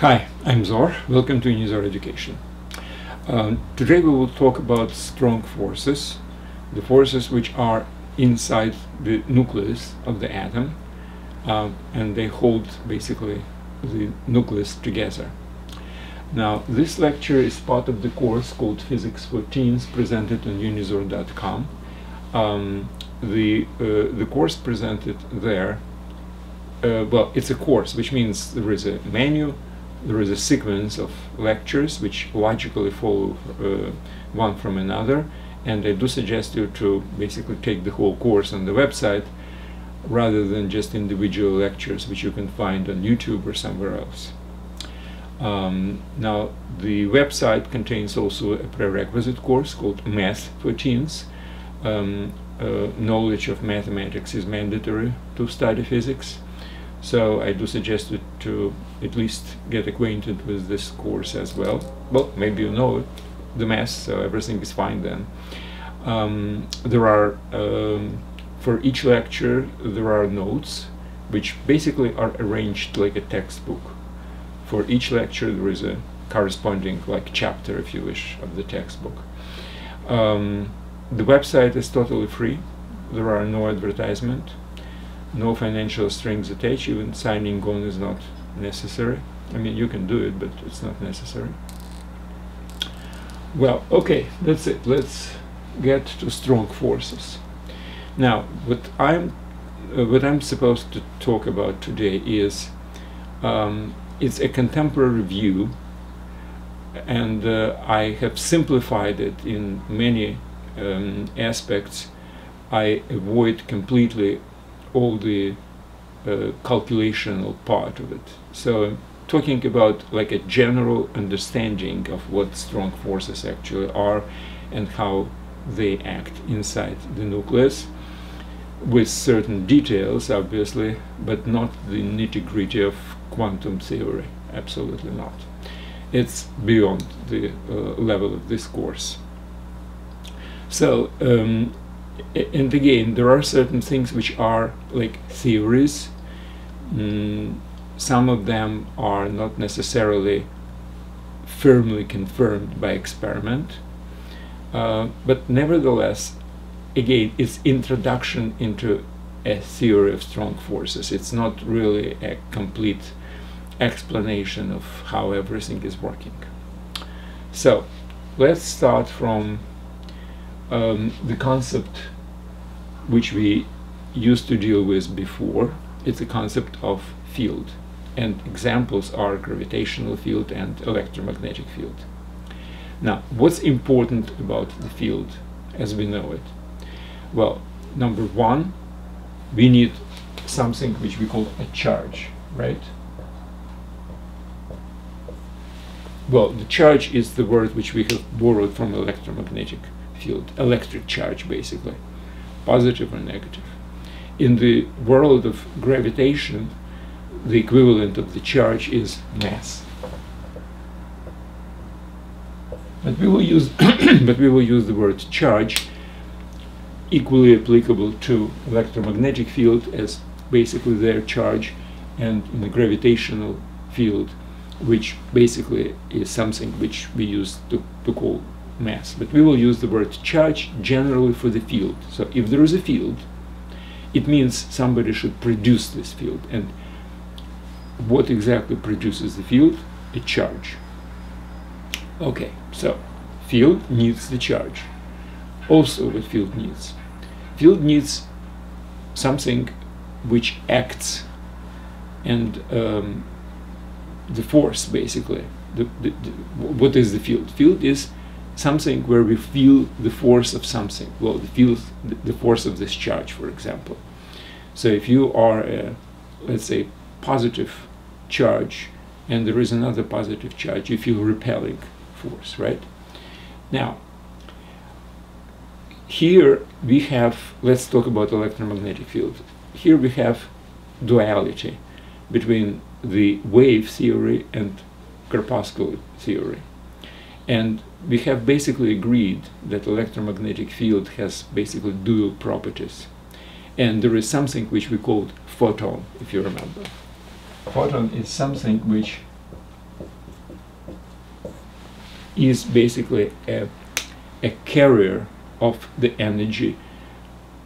Hi, I'm Zor. Welcome to Unizor Education. Um, today we will talk about strong forces, the forces which are inside the nucleus of the atom, um, and they hold basically the nucleus together. Now, this lecture is part of the course called Physics for Teens, presented on unizor.com. Um, the uh, the course presented there, uh, well, it's a course, which means there is a menu, there is a sequence of lectures which logically follow uh, one from another and I do suggest you to basically take the whole course on the website rather than just individual lectures which you can find on YouTube or somewhere else. Um, now the website contains also a prerequisite course called Math for Teens. Um, uh, knowledge of mathematics is mandatory to study physics so I do suggest you to at least get acquainted with this course as well. Well, maybe you know it, the math, so everything is fine then. Um, there are, um, for each lecture, there are notes, which basically are arranged like a textbook. For each lecture, there is a corresponding like chapter, if you wish, of the textbook. Um, the website is totally free. There are no advertisement no financial strings attached, even signing on is not necessary. I mean, you can do it, but it's not necessary. Well, okay, that's it. Let's get to strong forces. Now, what I'm uh, what I'm supposed to talk about today is um, it's a contemporary view, and uh, I have simplified it in many um, aspects. I avoid completely all the uh, calculational part of it. So talking about like a general understanding of what strong forces actually are and how they act inside the nucleus with certain details obviously but not the nitty-gritty of quantum theory absolutely not it's beyond the uh, level of this course so um, and again, there are certain things which are like theories. Mm, some of them are not necessarily firmly confirmed by experiment, uh, but nevertheless, again, it's introduction into a theory of strong forces. It's not really a complete explanation of how everything is working. So, let's start from um, the concept which we used to deal with before. It's a concept of field, and examples are gravitational field and electromagnetic field. Now, what's important about the field as we know it? Well, number one, we need something which we call a charge, right? Well, the charge is the word which we have borrowed from electromagnetic field, electric charge basically, positive or negative. In the world of gravitation, the equivalent of the charge is mass. But we will use, but we will use the word charge, equally applicable to electromagnetic field as basically their charge, and in the gravitational field, which basically is something which we use to, to call mass. But we will use the word charge generally for the field. So if there is a field, it means somebody should produce this field. And what exactly produces the field? A charge. Okay, so field needs the charge. Also what field needs? Field needs something which acts and um, the force basically. The, the, the, what is the field? Field is something where we feel the force of something. Well, the feel the force of this charge, for example. So if you are a, let's say, positive charge, and there is another positive charge, you feel repelling force, right? Now, here we have, let's talk about electromagnetic field. Here we have duality between the wave theory and corpuscle theory. And we have basically agreed that electromagnetic field has basically dual properties. And there is something which we called photon, if you remember. Photon is something which is basically a, a carrier of the energy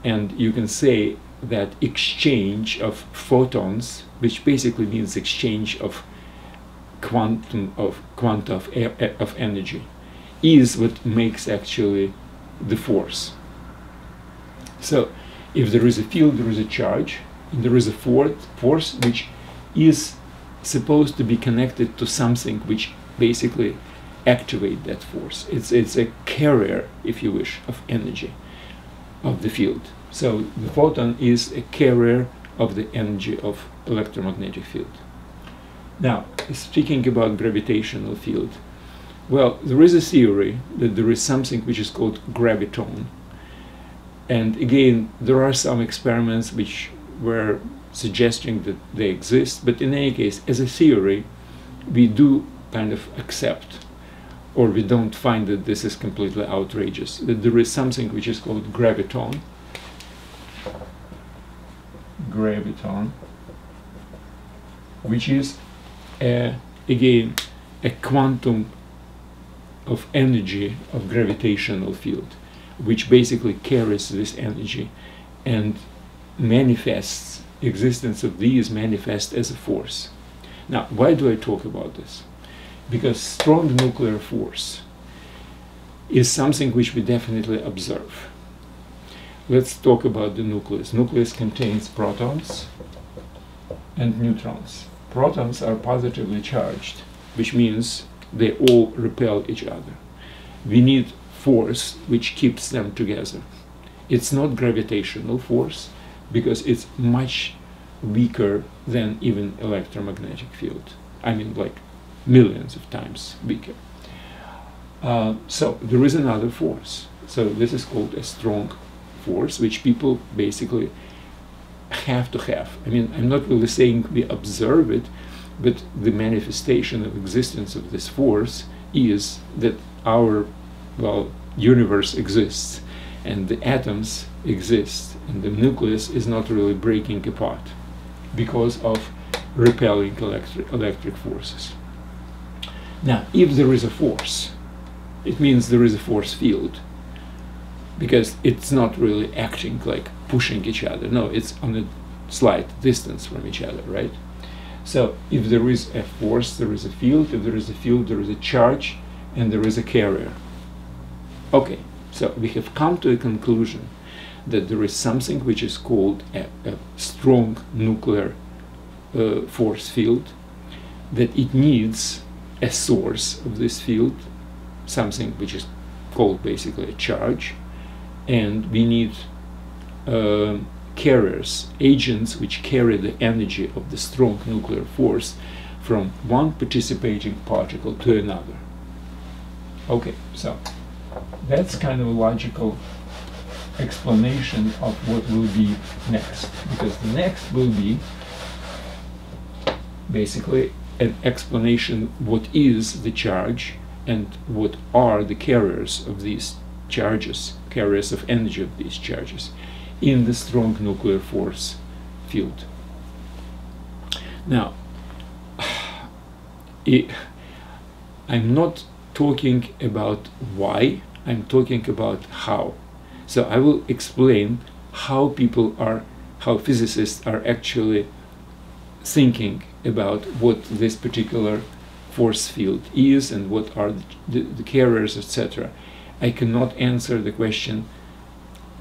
and you can say that exchange of photons which basically means exchange of quantum of quanta of, of energy is what makes actually the force so if there is a field there is a charge and there is a force which is supposed to be connected to something which basically activate that force. It's, it's a carrier, if you wish, of energy of the field. So the photon is a carrier of the energy of electromagnetic field. Now, speaking about gravitational field, well, there is a theory that there is something which is called graviton. And again, there are some experiments which were suggesting that they exist, but in any case, as a theory, we do kind of accept or we don't find that this is completely outrageous, that there is something which is called graviton. Graviton, which is, a, again, a quantum of energy of gravitational field, which basically carries this energy and manifests, existence of these manifest as a force. Now, why do I talk about this? because strong nuclear force is something which we definitely observe. Let's talk about the nucleus. Nucleus contains protons and neutrons. Protons are positively charged, which means they all repel each other. We need force which keeps them together. It's not gravitational force because it's much weaker than even electromagnetic field. I mean like millions of times weaker. Uh, so there is another force. So this is called a strong force, which people basically have to have. I mean, I'm not really saying we observe it, but the manifestation of existence of this force is that our, well, universe exists and the atoms exist and the nucleus is not really breaking apart because of repelling electric, electric forces. Now, if there is a force, it means there is a force field because it's not really acting like pushing each other. No, it's on a slight distance from each other, right? So if there is a force, there is a field. If there is a field, there is a charge, and there is a carrier. Okay, so we have come to a conclusion that there is something which is called a, a strong nuclear uh, force field, that it needs a source of this field, something which is called basically a charge, and we need uh, carriers, agents which carry the energy of the strong nuclear force from one participating particle to another. Okay, so that's kind of a logical explanation of what will be next, because the next will be basically an explanation what is the charge and what are the carriers of these charges, carriers of energy of these charges in the strong nuclear force field. Now, it, I'm not talking about why, I'm talking about how. So I will explain how people are, how physicists are actually thinking about what this particular force field is and what are the, the, carriers, etc. I cannot answer the question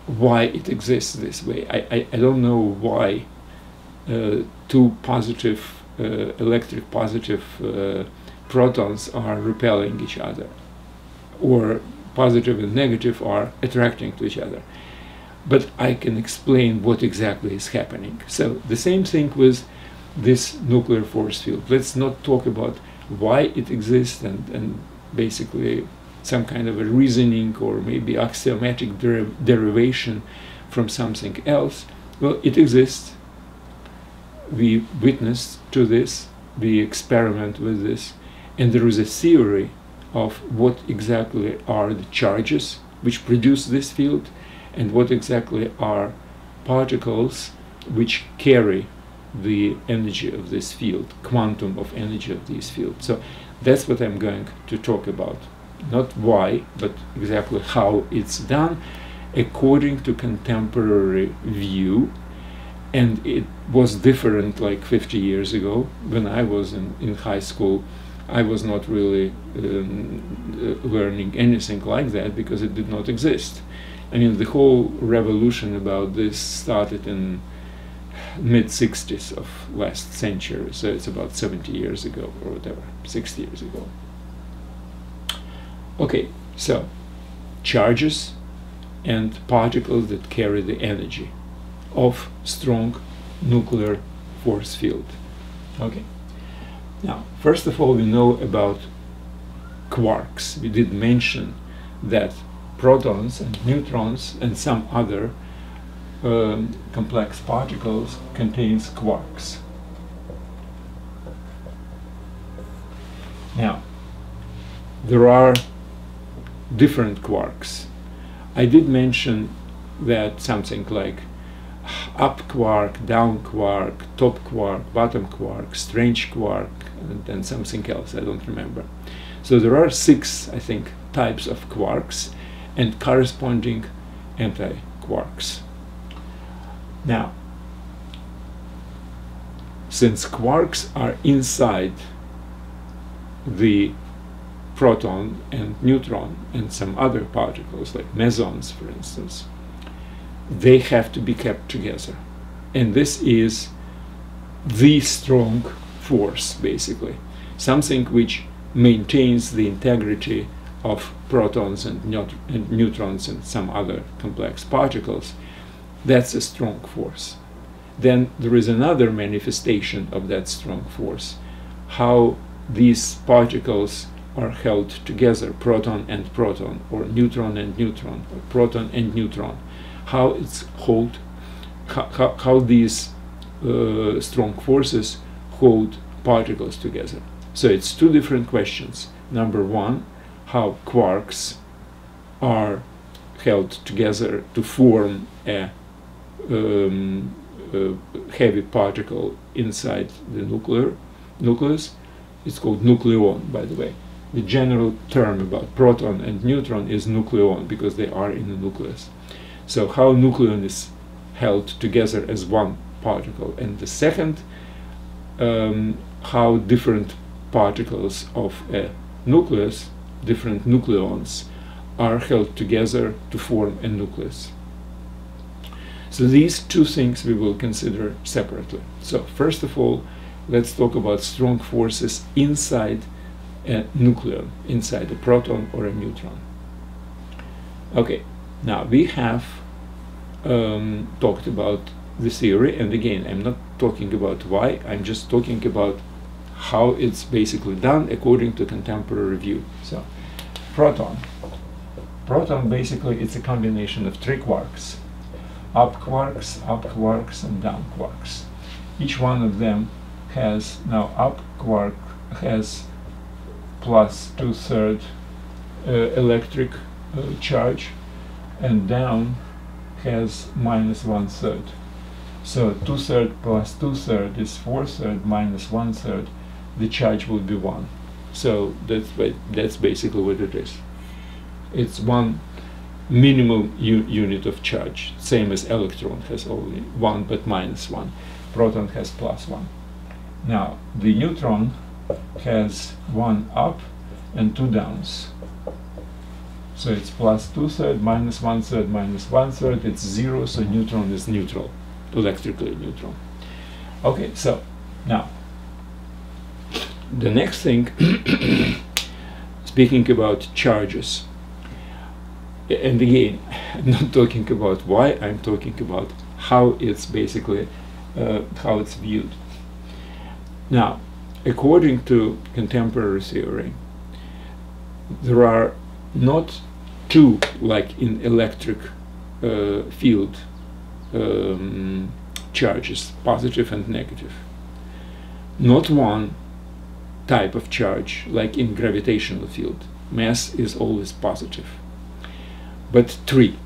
why it exists this way. I, I, I don't know why uh, two positive, uh, electric positive uh, protons are repelling each other, or positive and negative are attracting to each other. But I can explain what exactly is happening. So the same thing with this nuclear force field. Let's not talk about why it exists and, and basically some kind of a reasoning or maybe axiomatic der derivation from something else. Well, it exists. We witness to this, we experiment with this, and there is a theory of what exactly are the charges which produce this field and what exactly are particles which carry the energy of this field, quantum of energy of this field. So that's what I'm going to talk about not why, but exactly how it's done, according to contemporary view. And it was different like 50 years ago when I was in, in high school. I was not really um, uh, learning anything like that because it did not exist. I mean, the whole revolution about this started in mid 60s of last century, so it's about 70 years ago or whatever, 60 years ago. Okay, so charges and particles that carry the energy of strong nuclear force field. Okay. Now, first of all, we know about quarks. We did mention that protons and neutrons and some other um, complex particles contains quarks. Now, there are different quarks. I did mention that something like up quark, down quark, top quark, bottom quark, strange quark, and then something else, I don't remember. So there are six, I think, types of quarks and corresponding anti-quarks. Now, since quarks are inside the proton and neutron and some other particles like mesons for instance they have to be kept together. And this is the strong force basically. Something which maintains the integrity of protons and, neut and neutrons and some other complex particles. That's a strong force. Then there is another manifestation of that strong force how these particles are held together, proton and proton, or neutron and neutron, or proton and neutron. How it's hold, how, how these uh, strong forces hold particles together. So it's two different questions. Number one, how quarks are held together to form a, um, a heavy particle inside the nuclear nucleus. It's called nucleon, by the way the general term about proton and neutron is nucleon because they are in the nucleus. So how nucleon is held together as one particle. And the second, um, how different particles of a nucleus, different nucleons, are held together to form a nucleus. So these two things we will consider separately. So first of all, let's talk about strong forces inside a nucleon inside a proton or a neutron. Okay, now we have um, talked about the theory, and again, I'm not talking about why, I'm just talking about how it's basically done according to contemporary view. So, proton. Proton basically it's a combination of three quarks. Up quarks, up quarks, and down quarks. Each one of them has, now up quark has plus two-third uh, electric uh, charge and down has minus one-third. So two-third plus two-third is four-third minus one-third. The charge will be one. So that's that's basically what it is. It's one minimum unit of charge, same as electron has only one but minus one. Proton has plus one. Now the neutron has one up and two downs. So it's plus two third minus one third minus one third. It's zero, so neutron is neutral, electrically neutral. Okay, so now the next thing, speaking about charges, and again, I'm not talking about why. I'm talking about how it's basically uh, how it's viewed. Now, according to contemporary theory, there are not two, like in electric uh, field, um, charges, positive and negative. Not one type of charge, like in gravitational field. Mass is always positive. But three.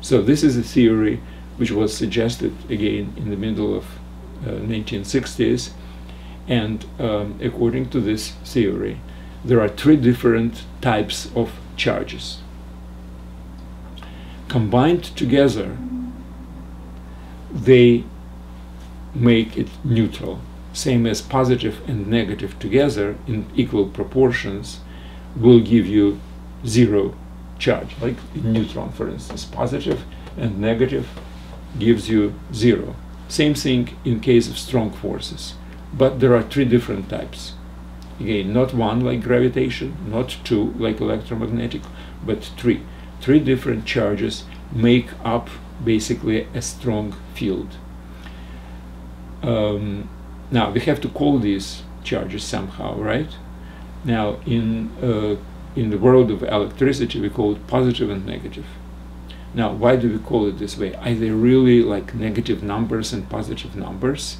So this is a theory which was suggested again in the middle of uh, 1960s and um, according to this theory, there are three different types of charges. Combined together, they make it neutral. Same as positive and negative together in equal proportions will give you zero charge. Like neutron, for instance, positive and negative gives you zero. Same thing in case of strong forces. But there are three different types. Again, not one like gravitation, not two like electromagnetic, but three. Three different charges make up basically a strong field. Um, now we have to call these charges somehow, right? Now in uh, in the world of electricity we call it positive and negative. Now why do we call it this way? Are they really like negative numbers and positive numbers?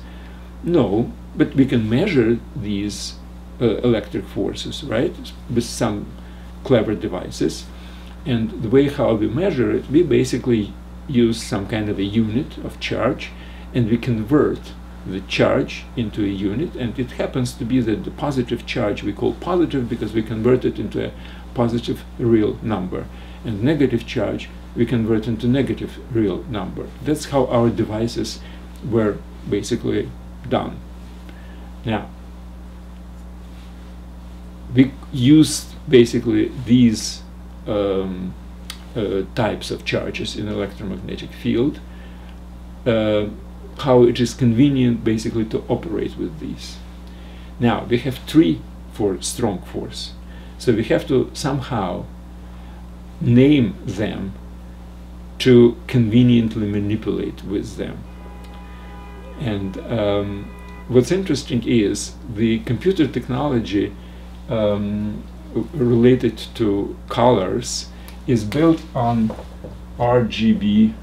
No, but we can measure these uh, electric forces, right, with some clever devices. And the way how we measure it, we basically use some kind of a unit of charge and we convert the charge into a unit. And it happens to be that the positive charge we call positive because we convert it into a positive real number. And negative charge we convert into negative real number. That's how our devices were basically done. Now we used basically these um, uh, types of charges in electromagnetic field uh, how it is convenient basically to operate with these. Now we have three for strong force. So we have to somehow name them to conveniently manipulate with them. And um, what's interesting is the computer technology um, related to colors is built on RGB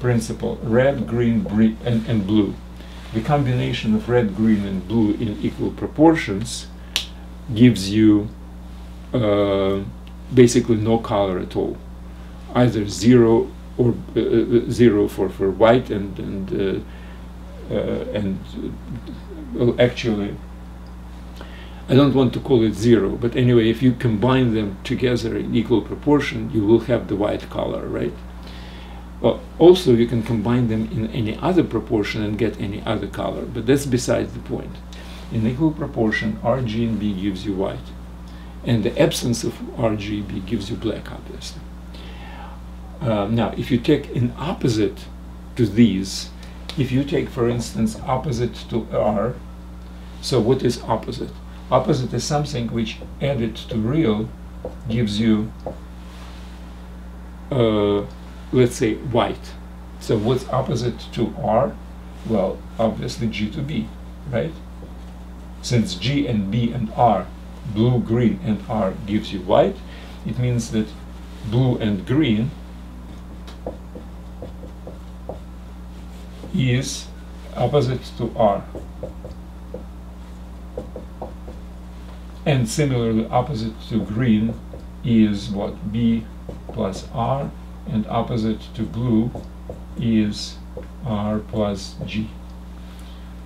principle red, green, and, and blue. The combination of red, green, and blue in equal proportions gives you uh, basically no color at all. Either zero or uh, uh zero for, for white and and uh, uh, and well, actually I don't want to call it zero, but anyway, if you combine them together in equal proportion, you will have the white color, right? Well, also you can combine them in any other proportion and get any other color, but that's besides the point. In equal proportion, RGB gives you white, and the absence of RGB gives you black, obviously. Uh, now, if you take an opposite to these, if you take, for instance, opposite to R, so what is opposite? Opposite is something which added to real gives you uh, let's say white. So what's opposite to R? Well, obviously G to B, right? Since G and B and R, blue, green and R gives you white, it means that blue and green is opposite to R. And similarly opposite to green is what B plus R and opposite to blue is R plus G.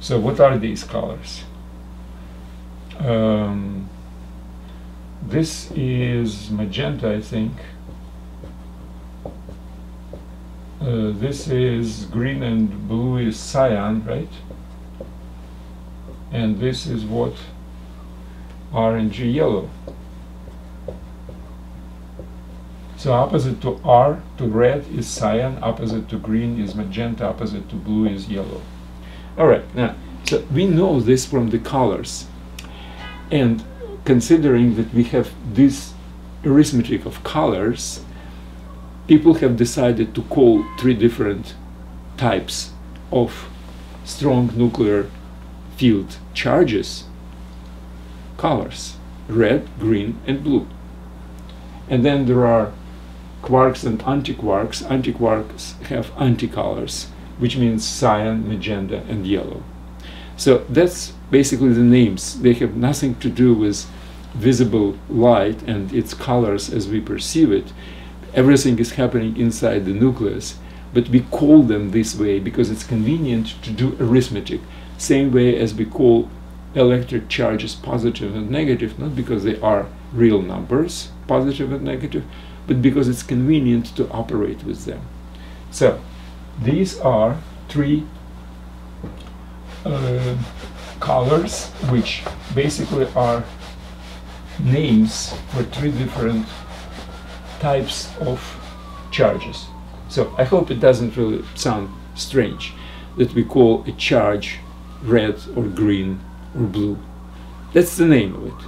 So what are these colors? Um, this is magenta, I think. Uh, this is green and blue is cyan, right? And this is what? Orange yellow. So opposite to R, to red is cyan, opposite to green is magenta, opposite to blue is yellow. All right, now, so we know this from the colors. And considering that we have this arithmetic of colors, people have decided to call three different types of strong nuclear field charges colors red, green, and blue. And then there are quarks and antiquarks. Antiquarks have anticolors, which means cyan, magenta, and yellow. So that's basically the names. They have nothing to do with visible light and its colors as we perceive it. Everything is happening inside the nucleus, but we call them this way because it's convenient to do arithmetic, same way as we call electric charges positive and negative, not because they are real numbers, positive and negative, but because it's convenient to operate with them. So, these are three uh, colors, which basically are names for three different types of charges. So I hope it doesn't really sound strange that we call a charge red or green or blue. That's the name of it.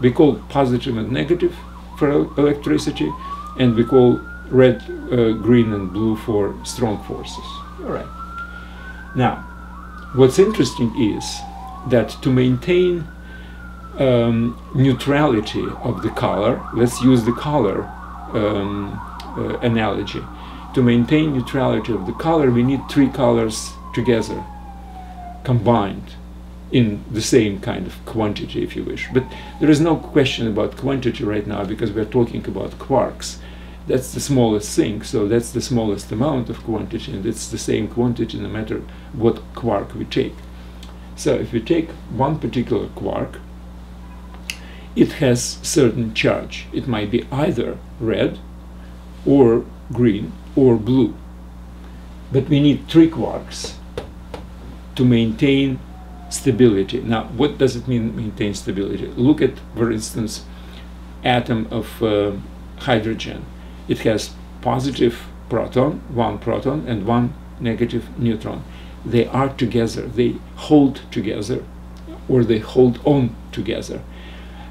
We call positive and negative for electricity, and we call red, uh, green, and blue for strong forces. All right. Now, what's interesting is that to maintain um, neutrality of the color, let's use the color um, uh, analogy. To maintain neutrality of the color, we need three colors together, combined in the same kind of quantity, if you wish. But there is no question about quantity right now because we're talking about quarks. That's the smallest thing, so that's the smallest amount of quantity, and it's the same quantity no matter what quark we take. So if we take one particular quark, it has certain charge. It might be either red or green or blue. But we need three quarks to maintain stability. Now, what does it mean maintain stability? Look at, for instance, atom of uh, hydrogen. It has positive proton, one proton, and one negative neutron. They are together, they hold together, or they hold on together.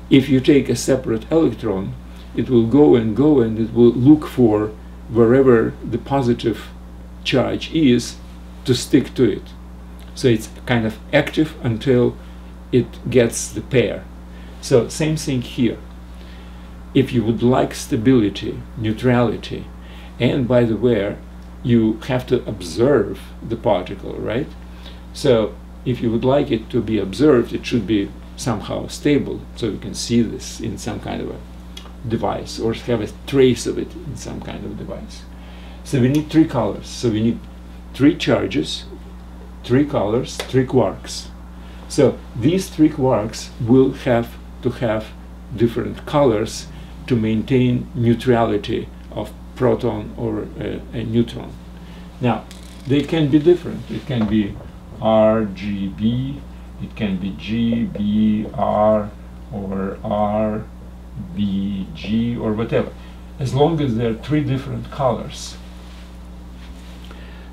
If you take a separate electron, it will go and go and it will look for wherever the positive charge is to stick to it. So it's kind of active until it gets the pair. So same thing here. If you would like stability, neutrality, and by the way, you have to observe the particle, right? So if you would like it to be observed, it should be somehow stable, so you can see this in some kind of a device, or have a trace of it in some kind of device. So we need three colors. So we need three charges three colors, three quarks. So these three quarks will have to have different colors to maintain neutrality of proton or a, a neutron. Now, they can be different. It can be RGB, it can be GBR or RBG or whatever, as long as there are three different colors.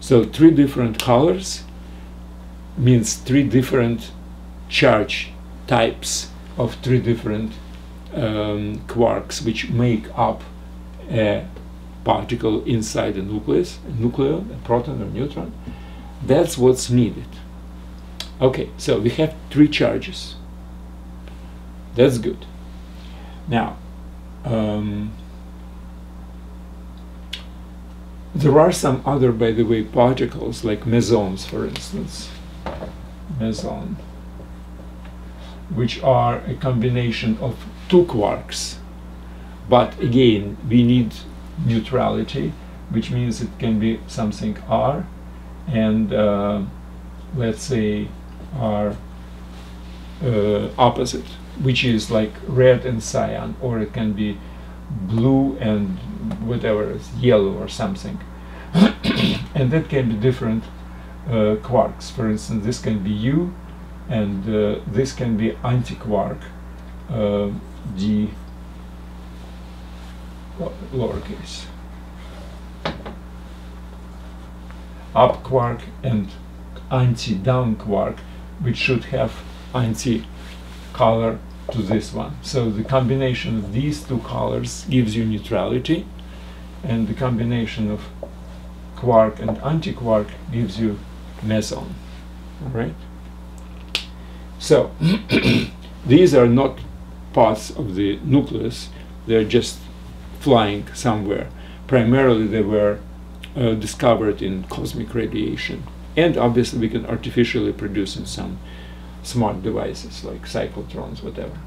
So three different colors means three different charge types of three different um, quarks which make up a particle inside a nucleus, a nucleon, a proton or neutron. That's what's needed. Okay, so we have three charges. That's good. Now, um, there are some other, by the way, particles like mesons, for instance, meson, which are a combination of two quarks. But again, we need neutrality, which means it can be something R and uh, let's say R uh, opposite, which is like red and cyan, or it can be blue and whatever, is yellow or something. and that can be different quarks. For instance, this can be U, and uh, this can be anti-quark, uh, D lowercase. Up quark and anti-down quark, which should have anti-color to this one. So the combination of these two colors gives you neutrality, and the combination of quark and anti-quark gives you meson. All right. So these are not parts of the nucleus; they're just flying somewhere. Primarily, they were uh, discovered in cosmic radiation, and obviously, we can artificially produce in some smart devices like cyclotrons, whatever.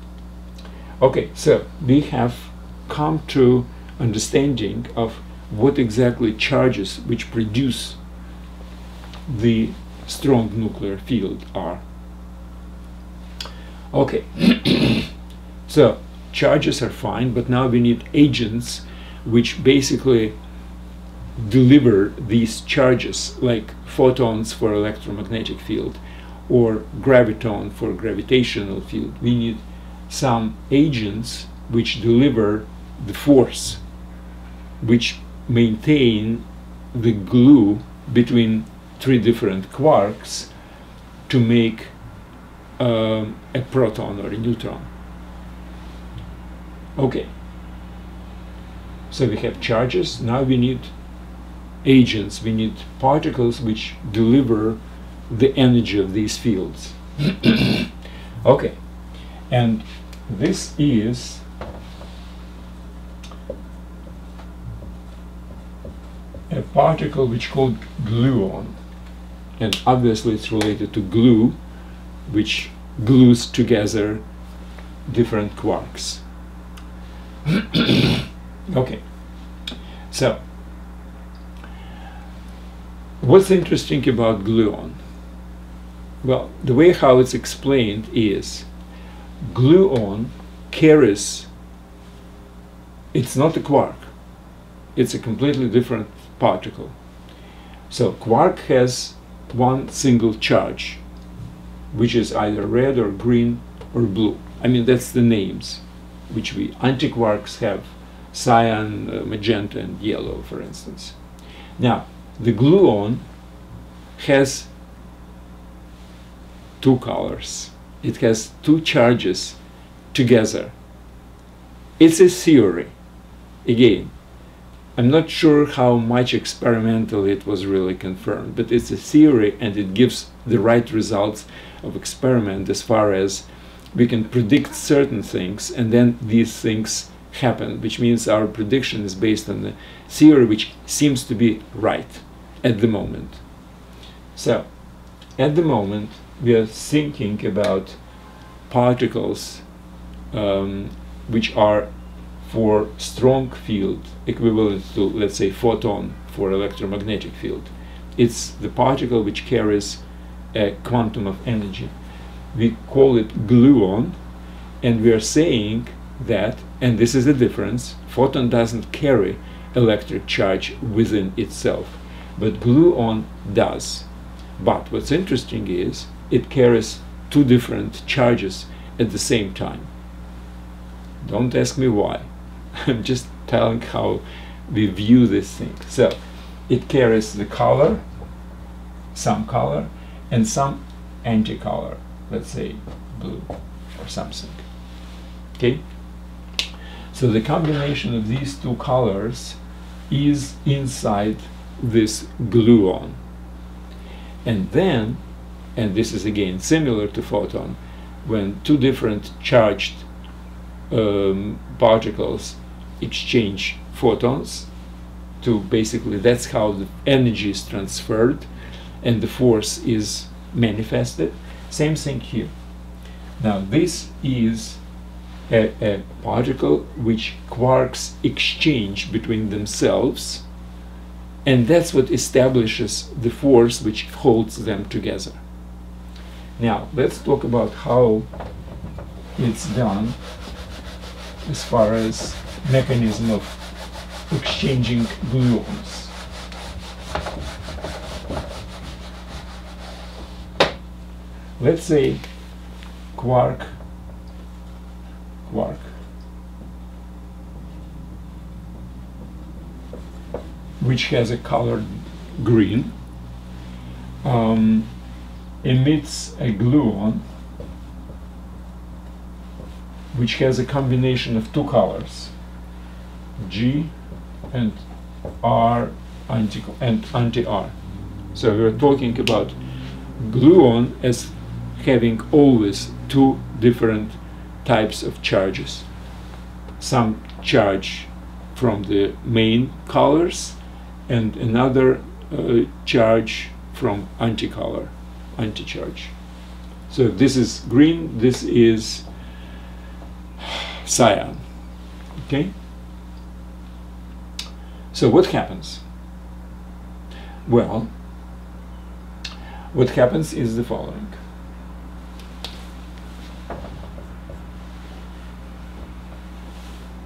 Okay, so we have come to understanding of what exactly charges which produce the strong nuclear field are. Okay, so charges are fine, but now we need agents which basically deliver these charges, like photons for electromagnetic field or graviton for gravitational field. We need some agents which deliver the force, which maintain the glue between three different quarks to make um, a proton or a neutron. Okay. So we have charges, now we need agents, we need particles which deliver the energy of these fields. okay, and this is a particle which called gluon and obviously it's related to glue which glues together different quarks. Okay. So what's interesting about gluon well the way how it's explained is gluon carries it's not a quark. It's a completely different particle. So quark has one single charge, which is either red or green or blue. I mean, that's the names which we antiquarks have cyan, uh, magenta, and yellow, for instance. Now, the gluon has two colors. It has two charges together. It's a theory. Again, I'm not sure how much experimentally it was really confirmed, but it's a theory and it gives the right results of experiment as far as we can predict certain things and then these things happen, which means our prediction is based on the theory which seems to be right at the moment. So, at the moment, we are thinking about particles um, which are for strong field equivalent to let's say photon for electromagnetic field. It's the particle which carries a quantum of energy. We call it gluon and we are saying that and this is the difference photon doesn't carry electric charge within itself but gluon does. But what's interesting is it carries two different charges at the same time. Don't ask me why I'm just telling how we view this thing. So it carries the color, some color, and some anti-color, let's say blue or something. Okay? So the combination of these two colors is inside this gluon. And then, and this is again similar to photon, when two different charged um, particles exchange photons to basically that's how the energy is transferred and the force is manifested. Same thing here. Now this is a, a, particle which quarks exchange between themselves and that's what establishes the force which holds them together. Now let's talk about how it's done as far as mechanism of exchanging gluons. Let's say quark, quark, which has a color green, um, emits a gluon which has a combination of two colors, G and R anti and anti-R. So we're talking about gluon as having always two different types of charges. Some charge from the main colors and another uh, charge from anti-color, anti-charge. So this is green, this is cyan. Okay? So what happens? Well, what happens is the following.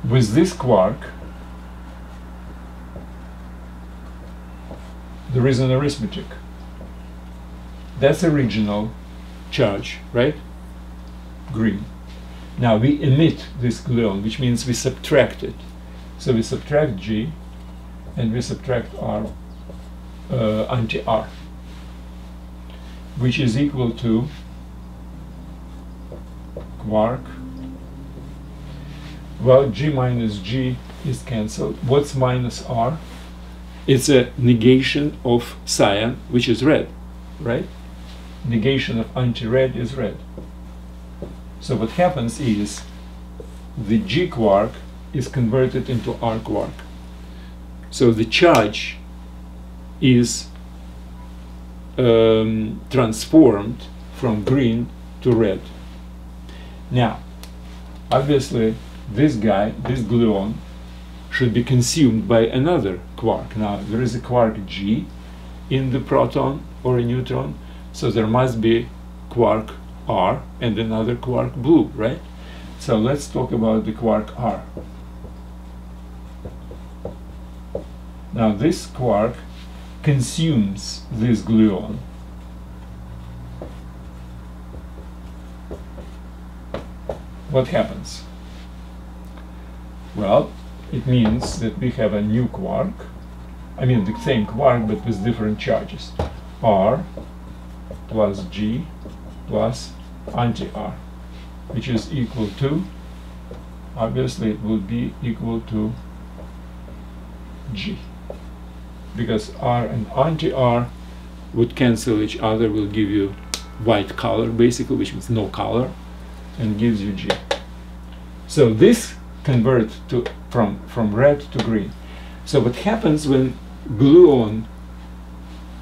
With this quark, there is an arithmetic. That's the original charge, right? Green. Now we emit this gluon, which means we subtract it. So we subtract G and we subtract R uh, anti-R, which is equal to quark. Well, G minus G is cancelled. What's minus R? It's a negation of cyan, which is red, right? Negation of anti-red is red. So what happens is the G quark is converted into R quark. So the charge is um, transformed from green to red. Now, obviously, this guy, this gluon, should be consumed by another quark. Now, there is a quark G in the proton or a neutron, so there must be quark R and another quark blue, right? So let's talk about the quark R. Now this quark consumes this gluon. What happens? Well, it means that we have a new quark, I mean the same quark but with different charges. R plus G plus anti-R, which is equal to, obviously it would be equal to G because R and anti-R would cancel each other, will give you white color basically, which means no color, and gives you G. So this converts to from from red to green. So what happens when gluon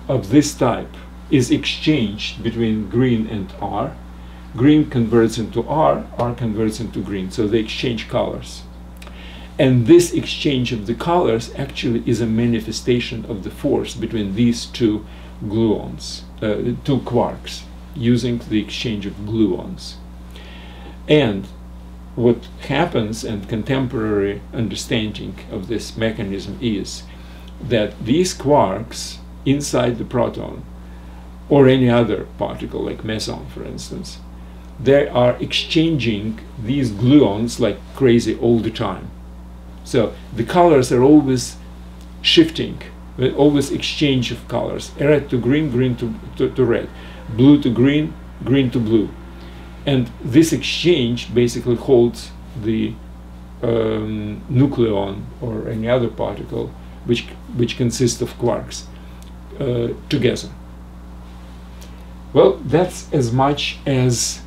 of this type is exchanged between green and R? Green converts into R, R converts into green. So they exchange colors. And this exchange of the colors actually is a manifestation of the force between these two gluons, uh, two quarks, using the exchange of gluons. And what happens and contemporary understanding of this mechanism is that these quarks inside the proton or any other particle like meson for instance they are exchanging these gluons like crazy all the time so the colors are always shifting, always exchange of colors. Red to green, green to, to, to red, blue to green, green to blue. And this exchange basically holds the um, nucleon or any other particle which, which consists of quarks uh, together. Well, that's as much as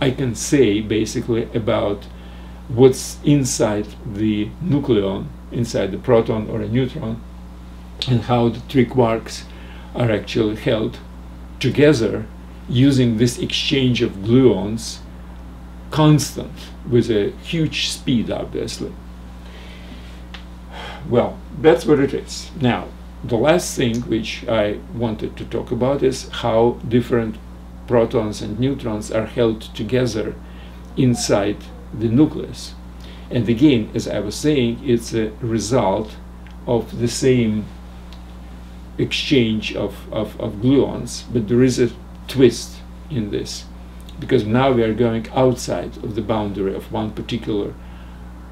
I can say basically about what's inside the nucleon, inside the proton or a neutron, and how the three quarks are actually held together using this exchange of gluons constant with a huge speed obviously. Well that's what it is. Now the last thing which I wanted to talk about is how different protons and neutrons are held together inside the nucleus. And again, as I was saying, it's a result of the same exchange of, of, of gluons, but there is a twist in this because now we are going outside of the boundary of one particular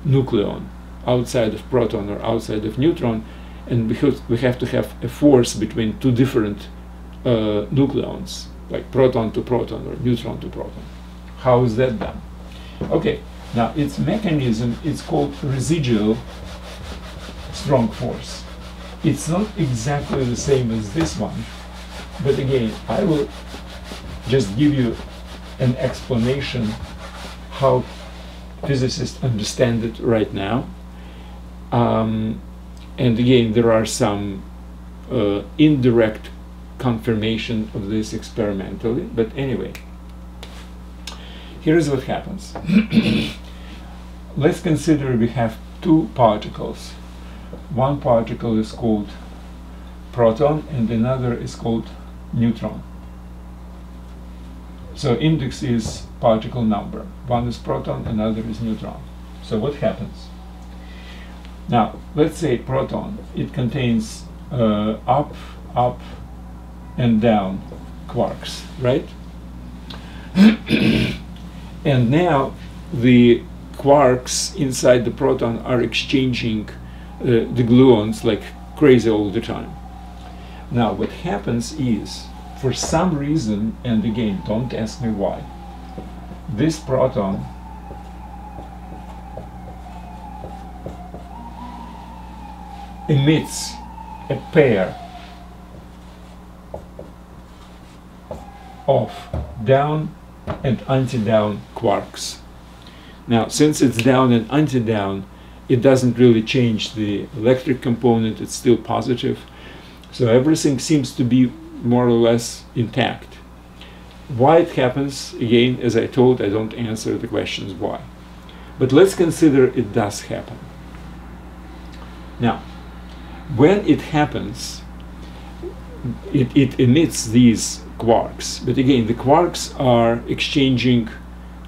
nucleon, outside of proton or outside of neutron, and because we have to have a force between two different uh, nucleons, like proton to proton or neutron to proton. How is that done? Okay, now its mechanism is called residual strong force. It's not exactly the same as this one, but again, I will just give you an explanation how physicists understand it right now. Um, and again, there are some uh, indirect confirmation of this experimentally, but anyway, Here's what happens. Let's consider we have two particles. One particle is called proton and another is called neutron. So index is particle number. One is proton, another is neutron. So what happens? Now, let's say proton. It contains uh, up, up, and down quarks, right? and now the quarks inside the proton are exchanging uh, the gluons like crazy all the time. Now, what happens is, for some reason, and again, don't ask me why, this proton emits a pair of down and anti-down quarks. Now, since it's down and anti-down, it doesn't really change the electric component, it's still positive. So everything seems to be more or less intact. Why it happens, again, as I told, I don't answer the questions why. But let's consider it does happen. Now, when it happens, it, it emits these quarks. But again, the quarks are exchanging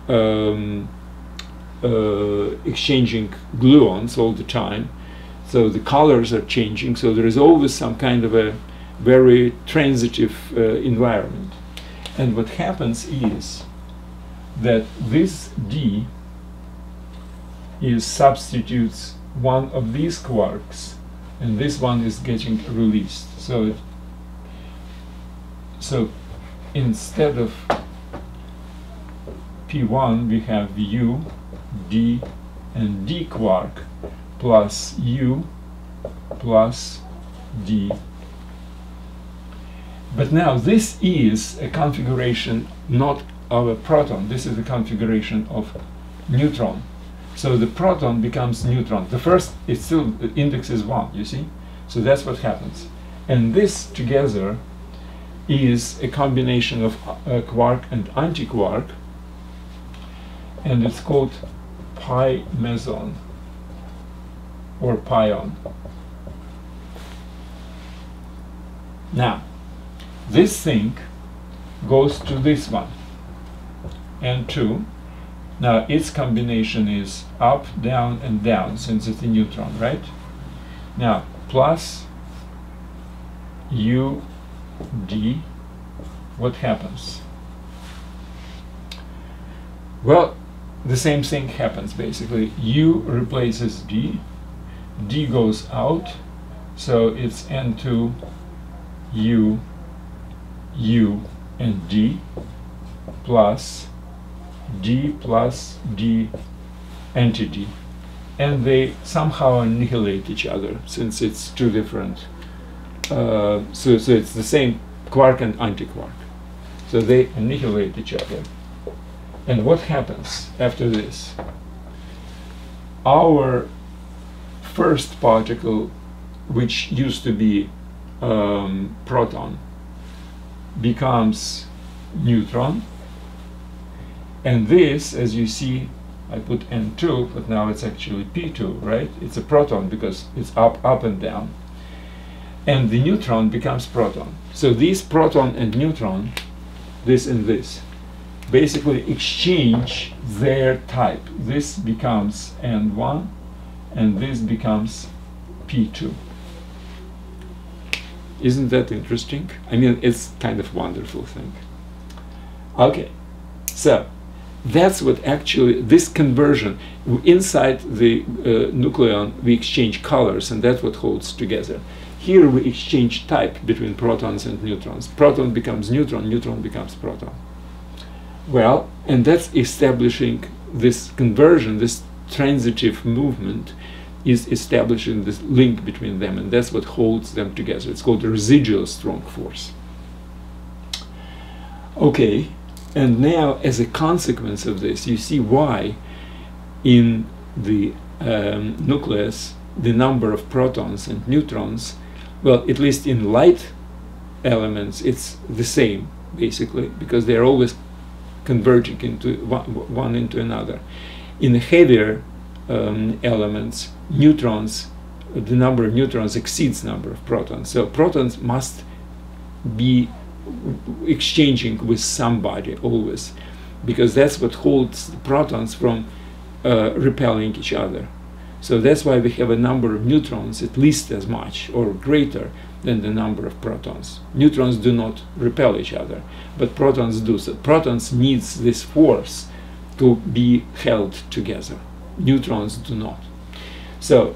um, uh, exchanging gluons all the time. So the colors are changing. So there is always some kind of a very transitive uh, environment. And what happens is that this D is substitutes one of these quarks and this one is getting released. So, it, so instead of P1 we have U, D and D quark plus U plus D. But now this is a configuration not of a proton, this is a configuration of neutron. So the proton becomes neutron. The first, it's still, the index is 1, you see? So that's what happens. And this together is a combination of uh, quark and anti-quark, and it's called pi meson or pion. Now, this thing goes to this one, and 2. now its combination is up, down, and down since it's a neutron, right? Now plus u d, what happens? Well, the same thing happens basically. U replaces d, d goes out, so it's n2 u, u, and d plus d plus d entity and they somehow annihilate each other since it's two different so, so it's the same quark and antiquark so they annihilate each other and what happens after this our first particle which used to be um, proton becomes neutron and this, as you see, I put N2, but now it's actually P2, right? It's a proton because it's up, up and down. And the neutron becomes proton. So these proton and neutron, this and this, basically exchange their type. This becomes N1, and this becomes P2. Isn't that interesting? I mean, it's kind of wonderful thing. Okay, so that's what actually this conversion inside the uh, nucleon we exchange colors and that's what holds together here we exchange type between protons and neutrons. Proton becomes neutron neutron becomes proton. Well and that's establishing this conversion this transitive movement is establishing this link between them and that's what holds them together. It's called a residual strong force. Okay and now, as a consequence of this, you see why in the um, nucleus the number of protons and neutrons, well, at least in light elements, it's the same, basically, because they're always converging into one, into another. In heavier um, elements, neutrons, the number of neutrons exceeds number of protons. So protons must be exchanging with somebody always because that's what holds the protons from uh, repelling each other So that's why we have a number of neutrons at least as much or greater than the number of protons. Neutrons do not repel each other, but protons do. So protons needs this force to be held together. Neutrons do not. So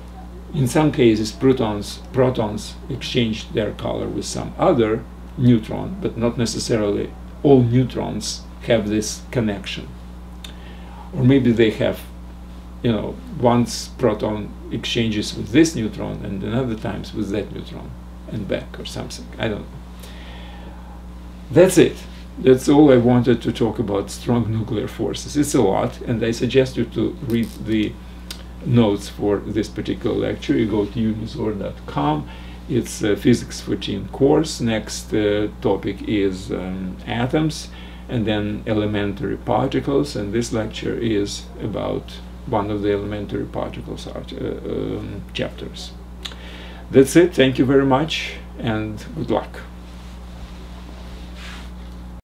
in some cases protons protons exchange their color with some other neutron, but not necessarily all neutrons have this connection. Or maybe they have you know, once proton exchanges with this neutron and another times with that neutron and back or something. I don't know. That's it. That's all I wanted to talk about strong nuclear forces. It's a lot, and I suggest you to read the notes for this particular lecture. You go to unizor.com. It's a Physics4Teens course. Next uh, topic is um, atoms, and then elementary particles, and this lecture is about one of the elementary particles art, uh, um, chapters. That's it. Thank you very much and good luck.